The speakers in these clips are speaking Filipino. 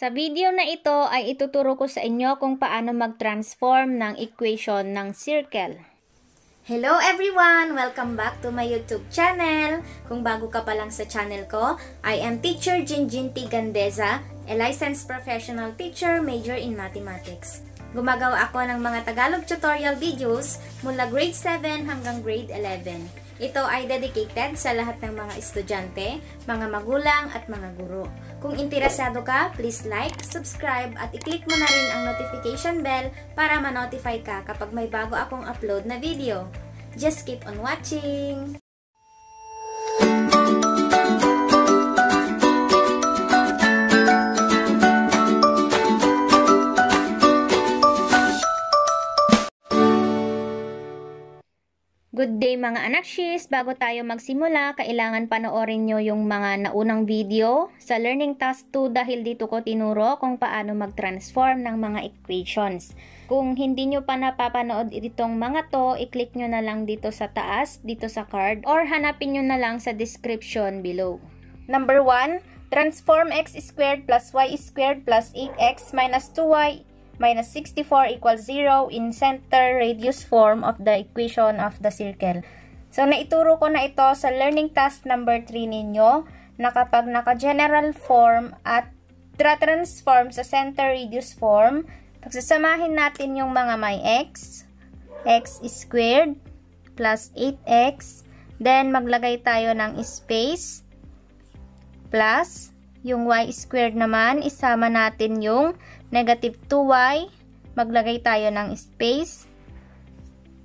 Sa video na ito ay ituturo ko sa inyo kung paano mag-transform ng equation ng circle. Hello everyone! Welcome back to my YouTube channel. Kung bago ka pa lang sa channel ko, I am Teacher Jinjin Tigandeza, a licensed professional teacher major in mathematics. Gumagawa ako ng mga Tagalog tutorial videos mula grade 7 hanggang grade 11. Ito ay dedicated sa lahat ng mga estudyante, mga magulang at mga guro. Kung interesado ka, please like, subscribe at i-click mo na rin ang notification bell para ma-notify ka kapag may bago akong upload na video. Just keep on watching! Good day mga anak shis! Bago tayo magsimula, kailangan panoorin nyo yung mga naunang video sa Learning Task 2 dahil dito ko tinuro kung paano mag-transform ng mga equations. Kung hindi nyo pa napapanood itong mga to, i-click nyo na lang dito sa taas, dito sa card, or hanapin nyo na lang sa description below. Number 1, transform x squared plus y squared plus 8x minus 2y minus 64 equals 0 in center radius form of the equation of the circle. So, naituro ko na ito sa learning task number 3 ninyo na kapag naka-general form at tra-transform sa center radius form, pagsasamahin natin yung mga may x, x squared plus 8x, then maglagay tayo ng space plus yung y squared naman, isama natin yung negative 2y, maglagay tayo ng space.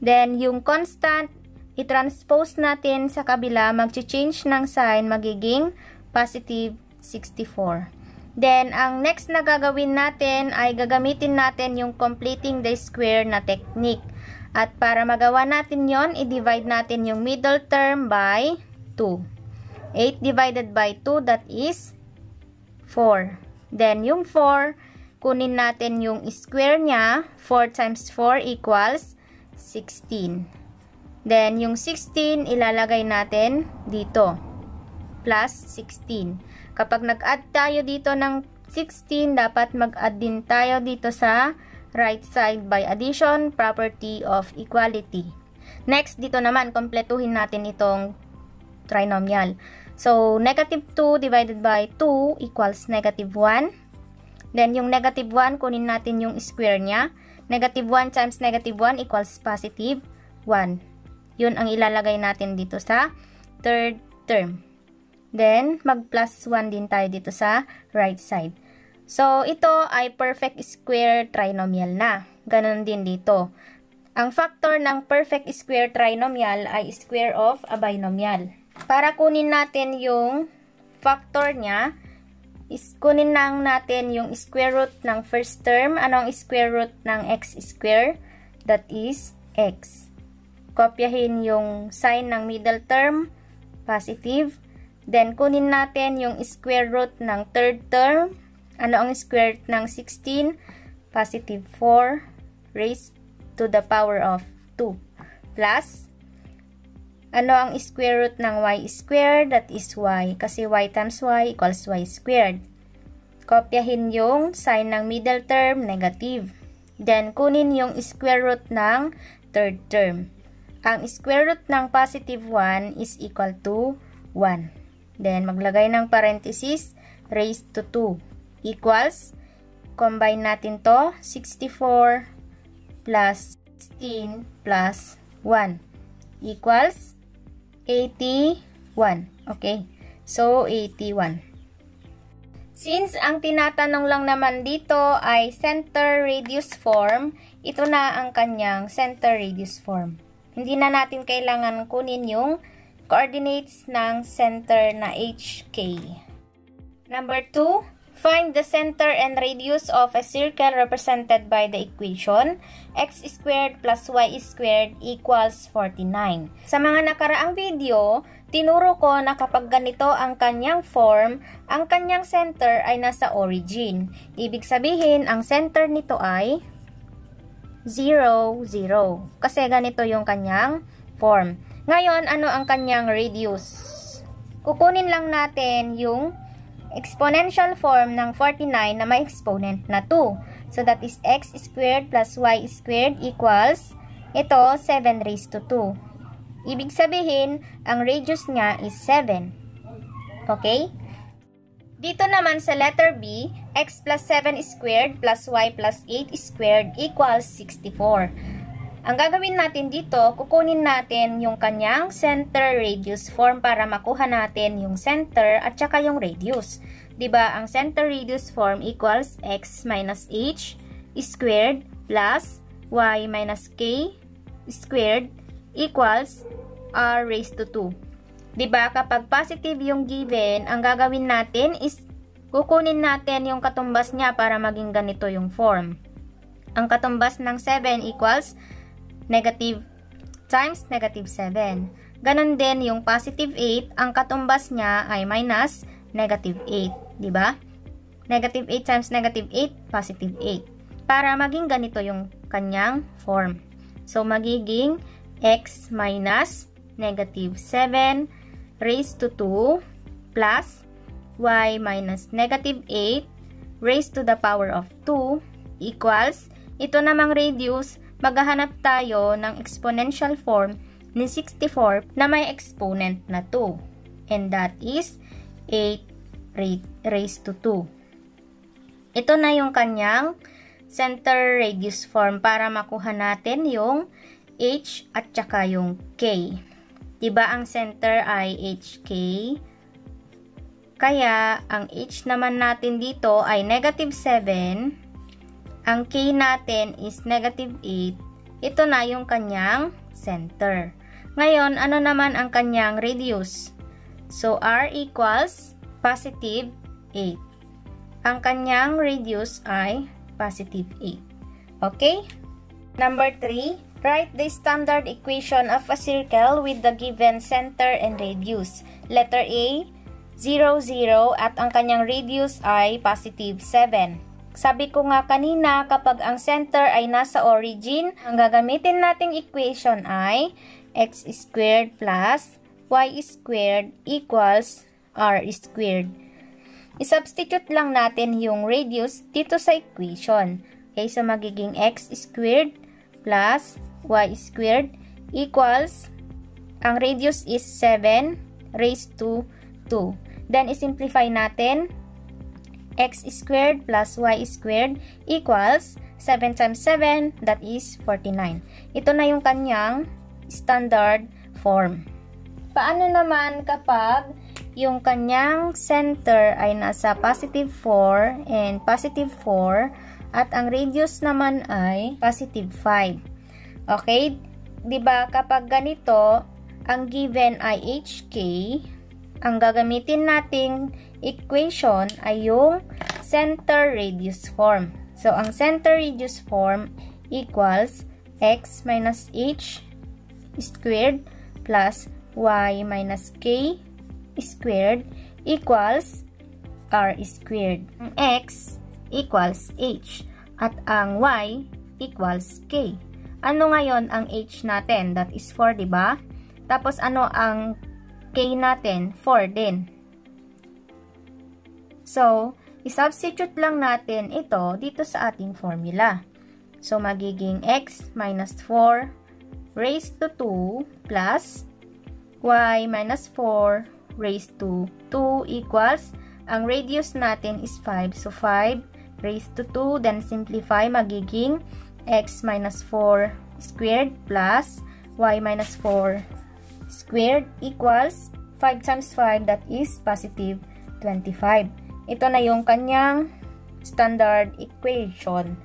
Then, yung constant, i-transpose natin sa kabila, mag-change ng sign, magiging positive 64. Then, ang next na gagawin natin ay gagamitin natin yung completing the square na technique. At para magawa natin yon i-divide natin yung middle term by 2. 8 divided by 2, that is 4. Then, yung 4, kunin natin yung square niya. 4 times 4 equals 16. Then, yung 16, ilalagay natin dito. Plus 16. Kapag nag-add tayo dito ng 16, dapat mag-add din tayo dito sa right side by addition, property of equality. Next, dito naman, kompletuhin natin itong trinomial. So, negative 2 divided by 2 equals negative 1. Then, yung negative 1, kunin natin yung square niya. Negative 1 times negative 1 equals positive 1. Yun ang ilalagay natin dito sa third term. Then, mag plus 1 din tayo dito sa right side. So, ito ay perfect square trinomial na. Ganon din dito. Ang factor ng perfect square trinomial ay square of a binomial. Para kunin natin yung factor niya, kunin lang natin yung square root ng first term. Ano ang square root ng x square? That is x. Kopyahin yung sign ng middle term, positive. Then, kunin natin yung square root ng third term. Ano ang square root ng 16? Positive 4 raised to the power of 2. Plus, ano ang square root ng y squared? That is y. Kasi y times y equals y squared. Kopyahin yung sign ng middle term, negative. Then, kunin yung square root ng third term. Ang square root ng positive 1 is equal to 1. Then, maglagay ng parenthesis, raised to 2. Equals, combine natin to, 64 plus 16 plus 1. Equals, 81. Okay? So, 81. Since ang tinatanong lang naman dito ay center radius form, ito na ang kanyang center radius form. Hindi na natin kailangan kunin yung coordinates ng center na HK. Number 2, Find the center and radius of a circle represented by the equation x squared plus y squared equals 49. Sa mga nakaraang video, tinuro ko na kapag ganito ang kanyang form, ang kanyang center ay nasa origin. Ibig sabihin, ang center nito ay 0, 0. Kasi ganito yung kanyang form. Ngayon, ano ang kanyang radius? Kukunin lang natin yung exponential form ng 49 na may exponent na 2. So that is x squared plus y squared equals ito 7 raised to 2. Ibig sabihin, ang radius niya is 7. Okay? Dito naman sa letter B, x plus 7 squared plus y plus 8 squared equals 64. Ang gagawin natin dito, kukunin natin yung kanyang center radius form para makuha natin yung center at saka yung radius. 'Di ba? Ang center radius form equals x minus h squared plus y minus k squared equals r raised to 2. 'Di ba? Kapag positive yung given, ang gagawin natin is kukunin natin yung katumbas niya para maging ganito yung form. Ang katumbas ng 7 equals negative times negative 7. Ganon din yung positive 8, ang katumbas niya ay minus negative 8. di ba? Negative 8 times negative 8, positive 8. Para maging ganito yung kanyang form. So, magiging x minus negative 7 raised to 2 plus y minus negative 8 raised to the power of 2 equals, ito namang radius, maghahanap tayo ng exponential form ni 64 na may exponent na 2. And that is 8 raised to 2. Ito na yung kanyang center radius form para makuha natin yung h at saka yung k. Diba ang center ay hk? Kaya, ang h naman natin dito ay negative 7 ang k natin is negative 8. Ito na yung kanyang center. Ngayon, ano naman ang kanyang radius? So, r equals positive 8. Ang kanyang radius ay positive 8. Okay? Number 3, write the standard equation of a circle with the given center and radius. Letter A, 0, 0 at ang kanyang radius ay positive 7. Sabi ko nga kanina, kapag ang center ay nasa origin, ang gagamitin nating equation ay x squared plus y squared equals r squared. I-substitute lang natin yung radius dito sa equation. Okay, so magiging x squared plus y squared equals, ang radius is 7 raised to 2. Then, isimplify natin, x squared plus y squared equals 7 times 7, that is 49. Ito na yung kanyang standard form. Paano naman kapag yung kanyang center ay nasa positive 4 and positive 4 at ang radius naman ay positive 5. Okay? 'Di ba kapag ganito, ang given ay HK, ang gagamitin nating equation ay yung center radius form. So, ang center radius form equals x minus h squared plus y minus k squared equals r squared. Ang x equals h at ang y equals k. Ano ngayon ang h natin? That is 4, di ba? Tapos ano ang k natin? 4 din. So, isubstitute lang natin ito dito sa ating formula. So, magiging x minus 4 raised to 2 plus y minus 4 raised to 2 equals, ang radius natin is 5. So, 5 raised to 2, then simplify, magiging x minus 4 squared plus y minus 4 squared equals 5 times 5, that is positive 25. Ito na yung kanyang standard equation.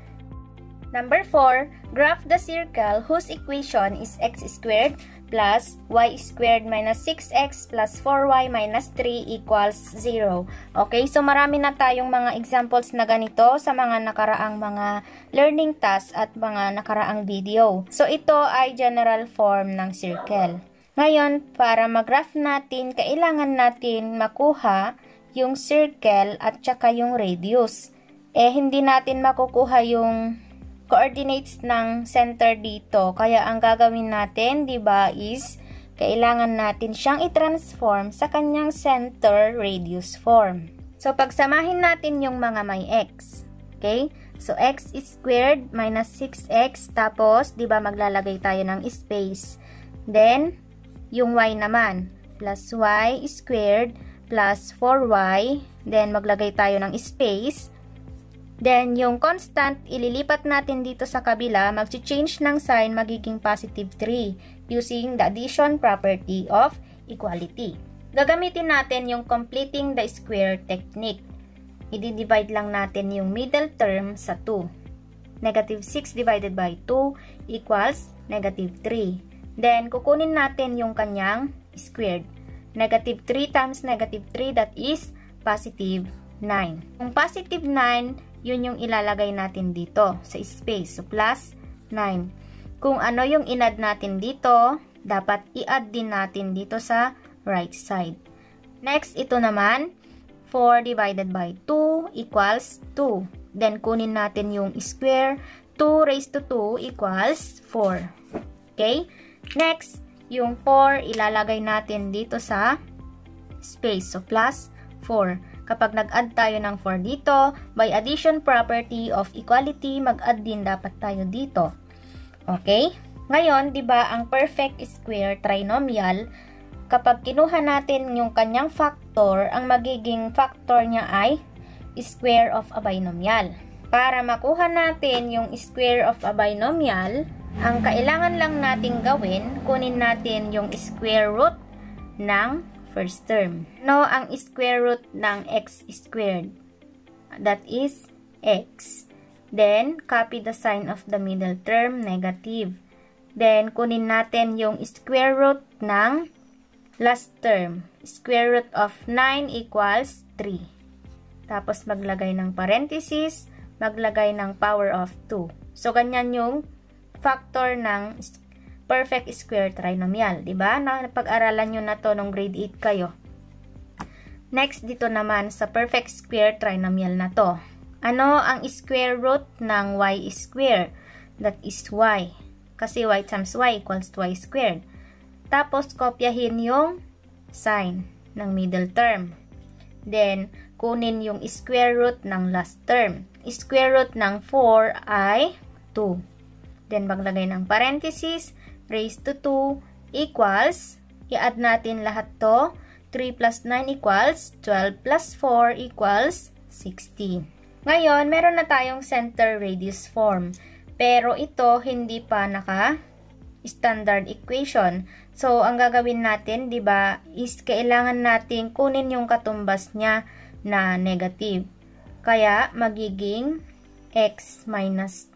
Number 4, graph the circle whose equation is x squared plus y squared minus 6x plus 4y minus 3 equals 0. Okay, so marami na tayong mga examples na ganito sa mga nakaraang mga learning tasks at mga nakaraang video. So ito ay general form ng circle. Ngayon, para mag-graph natin, kailangan natin makuha yung circle at saka yung radius. Eh, hindi natin makukuha yung coordinates ng center dito. Kaya ang gagawin natin, 'di ba, is kailangan natin siyang i-transform sa kanyang center radius form. So, pagsamahin natin yung mga may x. Okay? So, x squared minus 6x. Tapos, di ba maglalagay tayo ng space. Then, yung y naman. Plus y squared plus 4y. Then, maglagay tayo ng space. Then, yung constant, ililipat natin dito sa kabila, mag-change ng sign, magiging positive 3 using the addition property of equality. Gagamitin natin yung completing the square technique. I-divide lang natin yung middle term sa 2. Negative 6 divided by 2 equals negative 3. Then, kukunin natin yung kanyang squared. Negative 3 times negative 3, that is positive 9. Kung positive 9, yun yung ilalagay natin dito sa space. So, plus 9. Kung ano yung inad natin dito, dapat i-add din natin dito sa right side. Next, ito naman, 4 divided by 2 equals 2. Then, kunin natin yung square. 2 raised to 2 equals 4. Okay? Next, yung 4 ilalagay natin dito sa space. So, plus 4. Kapag nag-add tayo ng 4 dito, by addition property of equality, mag-add din dapat tayo dito. Okay? Ngayon, di ba ang perfect square trinomial, kapag kinuha natin yung kanyang factor, ang magiging factor niya ay square of a binomial. Para makuha natin yung square of a binomial, ang kailangan lang nating gawin, kunin natin yung square root ng first term. No, ang square root ng x squared. That is x. Then, copy the sign of the middle term, negative. Then, kunin natin yung square root ng last term. Square root of 9 equals 3. Tapos, maglagay ng parenthesis, maglagay ng power of 2. So, ganyan yung factor ng perfect square trinomial, 'di ba? Napag-aralan niyo na 'to nung grade 8 kayo. Next dito naman sa perfect square trinomial na 'to. Ano ang square root ng y square? That is y. Kasi y times y equals to y squared. Tapos kopyahin yung sign ng middle term. Then kunin yung square root ng last term. Square root ng 4 ay 2. Then maglagay ng parenthesis raised to 2 equals, i-add natin lahat to, 3 plus 9 equals, 12 plus 4 equals 16. Ngayon, meron na tayong center radius form. Pero ito, hindi pa naka standard equation. So, ang gagawin natin, di ba, is kailangan natin kunin yung katumbas niya na negative. Kaya, magiging x minus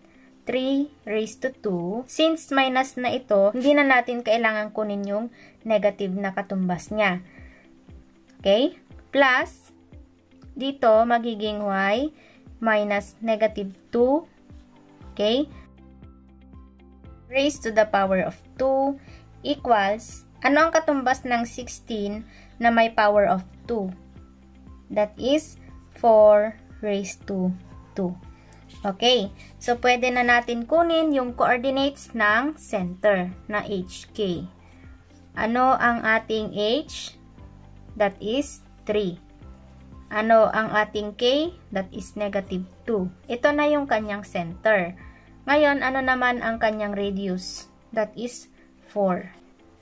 3 raised to 2. Since minus na ito, hindi na natin kailangan kunin yung negative na katumbas niya. Okay? Plus, dito magiging y minus negative 2. Okay? Raised to the power of 2 equals, ano ang katumbas ng 16 na may power of 2? That is 4 raised to 2. Okay, so pwede na natin kunin yung coordinates ng center na HK. Ano ang ating H? That is 3. Ano ang ating K? That is negative 2. Ito na yung kanyang center. Ngayon, ano naman ang kanyang radius? That is 4.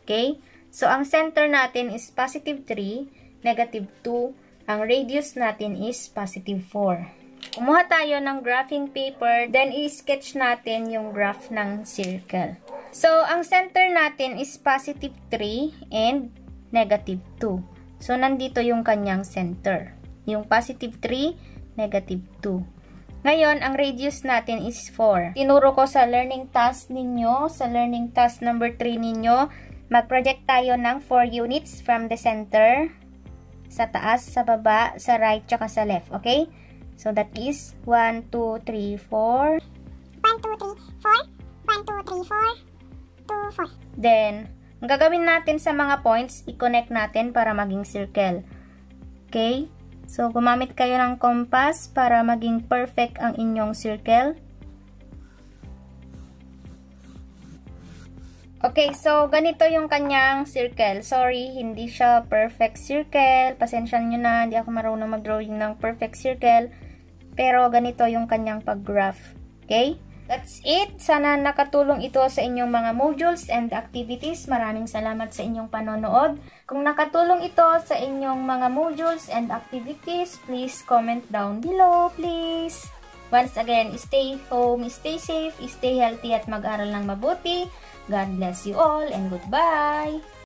Okay? So, ang center natin is positive 3, negative 2. Ang radius natin is positive 4. Kumuha tayo ng graphing paper, then i-sketch natin yung graph ng circle. So, ang center natin is positive 3 and negative 2. So, nandito yung kanyang center. Yung positive 3, negative 2. Ngayon, ang radius natin is 4. Tinuro ko sa learning task ninyo, sa learning task number 3 ninyo, mag-project tayo ng 4 units from the center, sa taas, sa baba, sa right, tsaka sa left. Okay? So that is 1, 2, 3, 4. 1, 2, 3, 4. 1, 2, 3, 4. 2, 4. Then, ang gagawin natin sa mga points, i-connect natin para maging circle. Okay? So, gumamit kayo ng compass para maging perfect ang inyong circle. Okay, so ganito yung kanyang circle. Sorry, hindi siya perfect circle. Pasensya nyo na, hindi ako marunong mag-drawing ng perfect circle. Pero ganito yung kanyang pag-graph. Okay? That's it. Sana nakatulong ito sa inyong mga modules and activities. Maraming salamat sa inyong panonood. Kung nakatulong ito sa inyong mga modules and activities, please comment down below, please. Once again, stay home, stay safe, stay healthy at mag-aral ng mabuti. God bless you all and goodbye!